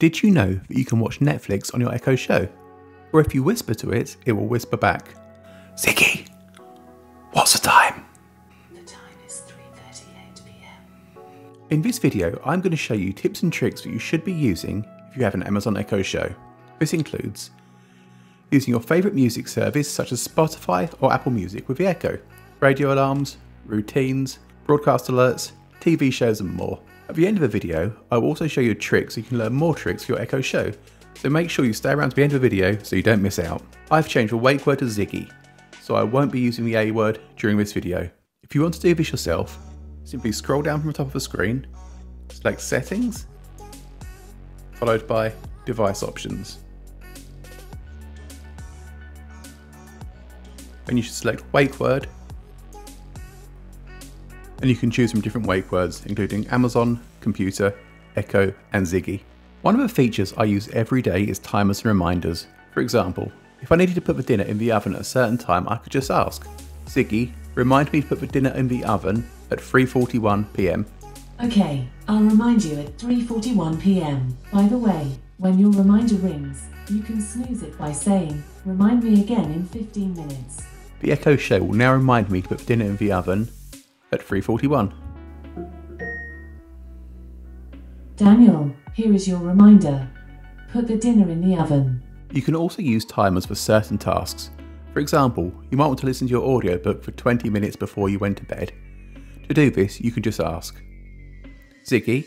Did you know that you can watch Netflix on your Echo Show? Or if you whisper to it, it will whisper back, Ziggy, what's the time? The time is 3:38 p.m. In this video, I'm going to show you tips and tricks that you should be using if you have an Amazon Echo Show. This includes using your favourite music service such as Spotify or Apple Music with the Echo, radio alarms, routines, broadcast alerts, TV shows and more. At the end of the video, I will also show you a trick so you can learn more tricks for your Echo Show. So make sure you stay around to the end of the video so you don't miss out. I've changed the wake word to Ziggy, so I won't be using the A word during this video. If you want to do this yourself, simply scroll down from the top of the screen, select Settings, followed by Device Options. Then you should select Wake Word and you can choose from different wake words, including Amazon, Computer, Echo, and Ziggy. One of the features I use every day is timers and reminders. For example, if I needed to put the dinner in the oven at a certain time, I could just ask, Ziggy, remind me to put the dinner in the oven at 3.41pm. Okay, I'll remind you at 3:41 p.m. By the way, when your reminder rings, you can snooze it by saying, "Remind me again in 15 minutes." The Echo Show will now remind me to put the dinner in the oven at 3.41. Daniel, here is your reminder. Put the dinner in the oven. You can also use timers for certain tasks. For example, you might want to listen to your audiobook for 20 minutes before you went to bed. To do this, you can just ask, Ziggy,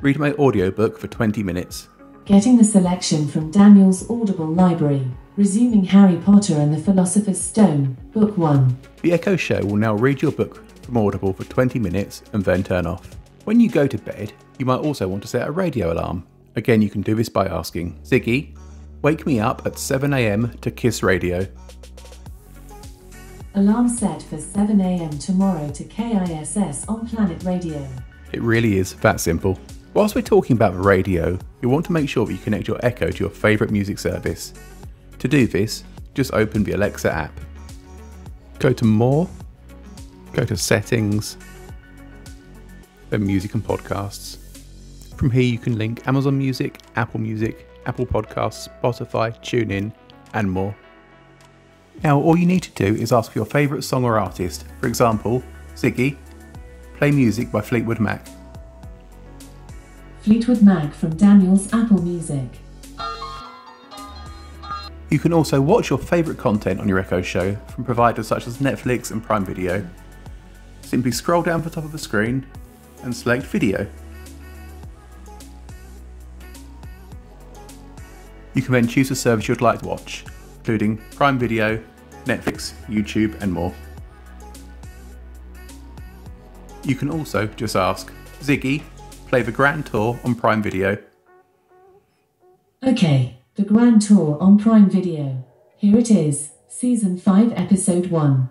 read my audiobook for 20 minutes. Getting the selection from Daniel's Audible library. Resuming Harry Potter and the Philosopher's Stone, Book 1. The Echo Show will now read your book from Audible for 20 minutes and then turn off. When you go to bed, you might also want to set a radio alarm. Again, you can do this by asking, Ziggy, wake me up at 7am to Kiss Radio. Alarm set for 7 a.m. tomorrow to KISS on Planet Radio. It really is that simple. Whilst we're talking about the radio, you'll want to make sure that you connect your Echo to your favourite music service. To do this, just open the Alexa app. Go to More, go to Settings, then Music and Podcasts. From here, you can link Amazon Music, Apple Music, Apple Podcasts, Spotify, TuneIn, and more. Now, all you need to do is ask for your favourite song or artist. For example, Ziggy, play music by Fleetwood Mac. Fleetwood Mac from Daniel's Apple Music. You can also watch your favourite content on your Echo Show from providers such as Netflix and Prime Video. Simply scroll down to the top of the screen and select Video. You can then choose the service you'd like to watch, including Prime Video, Netflix, YouTube, and more. You can also just ask Ziggy, play the Grand Tour on Prime Video. Okay, the Grand Tour on Prime Video. Here it is, Season 5, Episode 1.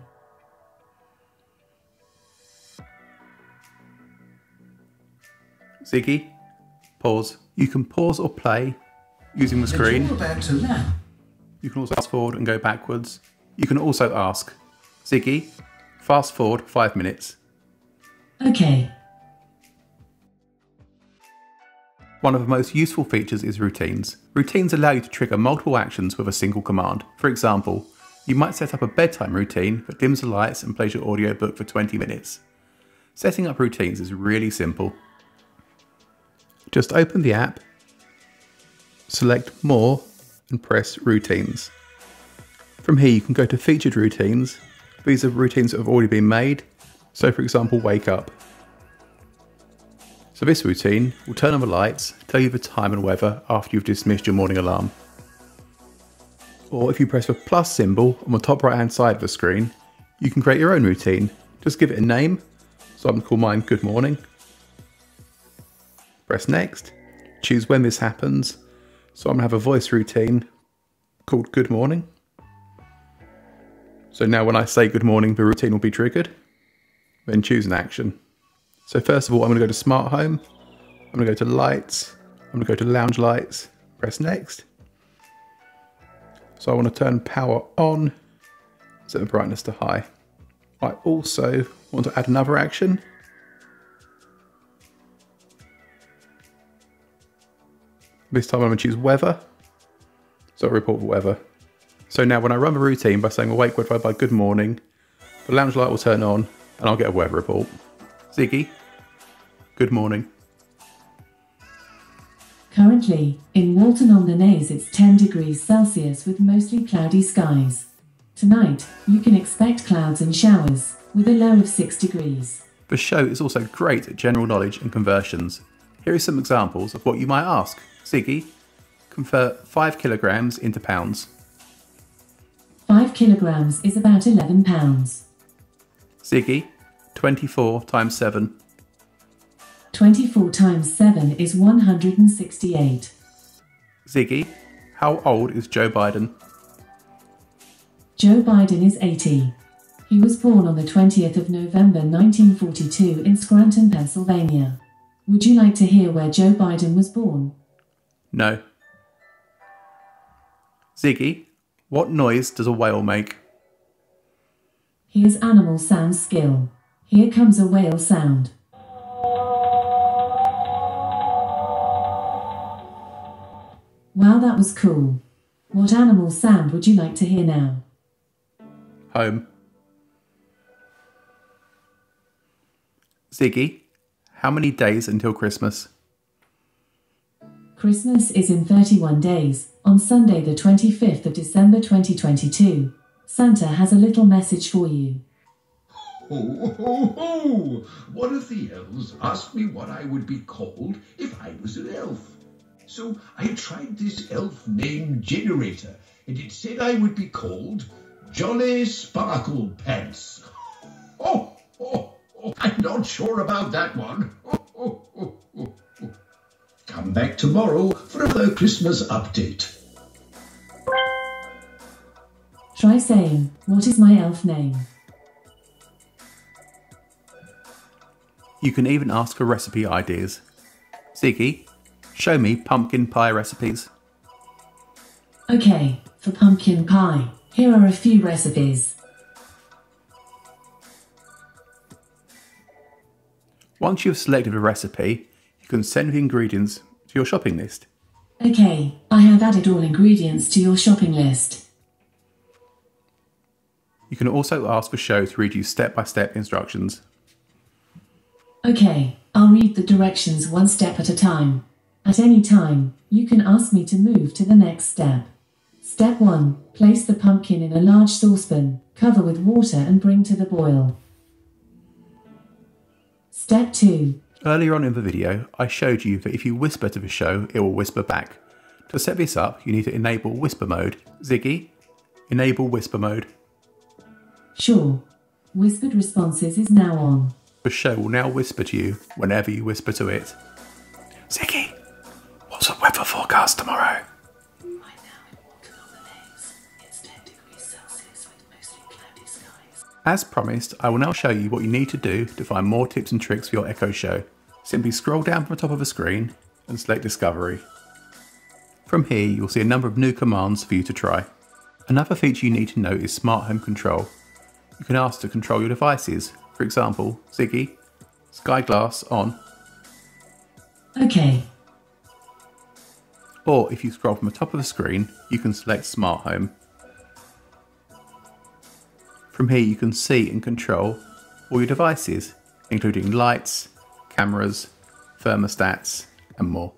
Ziggy, pause. You can pause or play using the screen. You're about to land. You can also fast forward and go backwards. You can also ask, Ziggy, fast forward five minutes. Okay, One of the most useful features is routines. Routines allow you to trigger multiple actions with a single command. For example, you might set up a bedtime routine that dims the lights and plays your audiobook for 20 minutes. Setting up routines is really simple. Just open the app, select More, and press Routines. From here, you can go to Featured Routines. These are routines that have already been made. So, for example, Wake Up. So this routine will turn on the lights, tell you the time and weather after you've dismissed your morning alarm. Or if you press the plus symbol on the top right hand side of the screen, you can create your own routine. Just give it a name. So I'm going to call mine Good Morning. Press Next. Choose when this happens. So I'm to have a voice routine called Good Morning. So now when I say Good Morning, the routine will be triggered. Then choose an action. So first of all, I'm to go to Smart Home. I'm to go to Lights. I'm to go to Lounge Lights. Press Next. So I want to turn power on. Set the brightness to high. I also want to add another action. This time I'm going to choose weather. So I'll report weather. So now when I run the routine by saying awake followed by good morning, the lounge light will turn on and I'll get a weather report. Ziggy, good morning. Currently, in Walton on the Naze it's 10 degrees Celsius with mostly cloudy skies. Tonight, you can expect clouds and showers, with a low of 6 degrees. The show is also great at general knowledge and conversions. Here are some examples of what you might ask. Ziggy, convert 5 kilograms into pounds. 5 kilograms is about 11 pounds. Ziggy, 24 times 7. 24 times 7 is 168. Ziggy, how old is Joe Biden? Joe Biden is 80. He was born on the 20th of November 1942 in Scranton, Pennsylvania. Would you like to hear where Joe Biden was born? No. Ziggy, what noise does a whale make? Here's animal sound skill. Here comes a whale sound. Wow, that was cool. What animal sound would you like to hear now? Home. Ziggy, how many days until Christmas? Christmas is in 31 days, on Sunday, the 25th of December 2022. Santa has a little message for you. Ho, ho, ho! One of the elves asked me what I would be called if I was an elf. So I tried this elf name generator, and it said I would be called Jolly Sparkle Pants. Oh, oh, oh, I'm not sure about that one. Come back tomorrow for another Christmas update. Try saying, What is my elf name? You can even ask for recipe ideas. Ziggy, show me pumpkin pie recipes. Okay, for pumpkin pie, here are a few recipes. Once you've selected a recipe, you can send the ingredients to your shopping list. Okay, I have added all ingredients to your shopping list. You can also ask the show to read you step by step instructions. Okay, I'll read the directions one step at a time. At any time, you can ask me to move to the next step. Step 1 Place the pumpkin in a large saucepan, cover with water and bring to the boil. Step 2 Earlier on in the video, I showed you that if you whisper to the show, it will whisper back. To set this up, you need to enable whisper mode. Ziggy, enable whisper mode. Sure. Whispered responses is now on. The show will now whisper to you whenever you whisper to it. Ziggy, what's the weather forecast tomorrow? As promised, I will now show you what you need to do to find more tips and tricks for your Echo Show. Simply scroll down from the top of the screen and select Discovery. From here, you'll see a number of new commands for you to try. Another feature you need to know is Smart Home Control. You can ask to control your devices. For example, Ziggy, Sky Glass on, Okay, or if you scroll from the top of the screen, you can select Smart Home. From here you can see and control all your devices, including lights, cameras, thermostats, and more.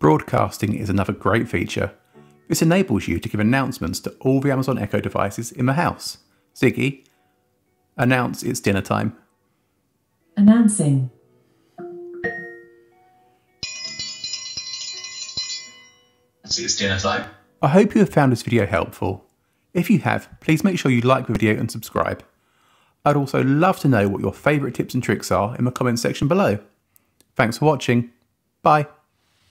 Broadcasting is another great feature. This enables you to give announcements to all the Amazon Echo devices in the house. Ziggy, announce it's dinner time. announcing. It's dinner time. I hope you have found this video helpful. If you have, please make sure you like the video and subscribe. I'd also love to know what your favourite tips and tricks are in the comments section below. Thanks for watching. Bye.